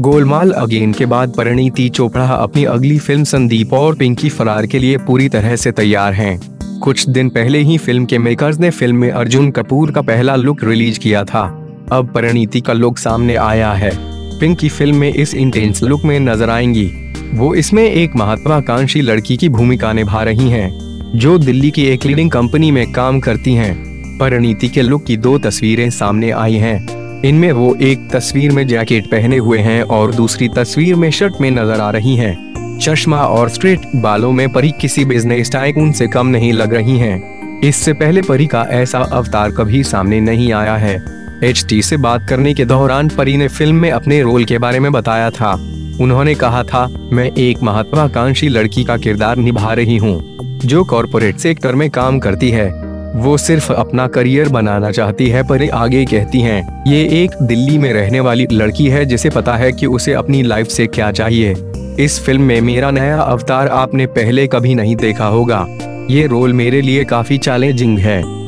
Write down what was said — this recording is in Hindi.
गोलमाल अगेन के बाद परिणीति चोपड़ा अपनी अगली फ़िल्म संदीप और पिंकी फरार के लिए पूरी तरह से तैयार हैं। कुछ दिन पहले ही फ़िल्म के मेकर्स ने फ़िल्म में अर्जुन कपूर का पहला लुक रिलीज़ किया था अब परिणीति का लुक सामने आया है पिंकी फ़िल्म में इस इंटेंस लुक में नज़र आएँगी वो इसमें एक महत्वाकांक्षी लड़की की भूमिका निभा रही हैं, जो दिल्ली की एक लीडिंग कंपनी में काम करती हैं। परिणीति के लुक की दो तस्वीरें सामने आई हैं। इनमें वो एक तस्वीर में जैकेट पहने हुए हैं और दूसरी तस्वीर में शर्ट में नज़र आ रही हैं। चश्मा और स्ट्रेट बालों में परी किसी बिज़नेस टाइकून से कम नहीं लग रही हैं। इससे पहले परी का ऐसा अवतार कभी सामने नहीं आया है एच टी से बात करने के दौरान परी ने फ़िल्म में अपने रोल के बारे में बताया था उन्होंने कहा था, मैं एक महत्वाकांक्षी लड़की का किरदार निभा रही हूँ, जो कॉरपोरेट सेक्टर में काम करती है वो सिर्फ़ अपना करियर बनाना चाहती है, पर आगे कहती हैं, ये एक दिल्ली में रहने वाली लड़की है जिसे पता है कि उसे अपनी लाइफ से क्या चाहिए। इस फ़िल्म में मेरा नया अवतार आपने पहले कभी नहीं देखा होगा। ये रोल मेरे लिए काफ़ी चैलेंजिंग है।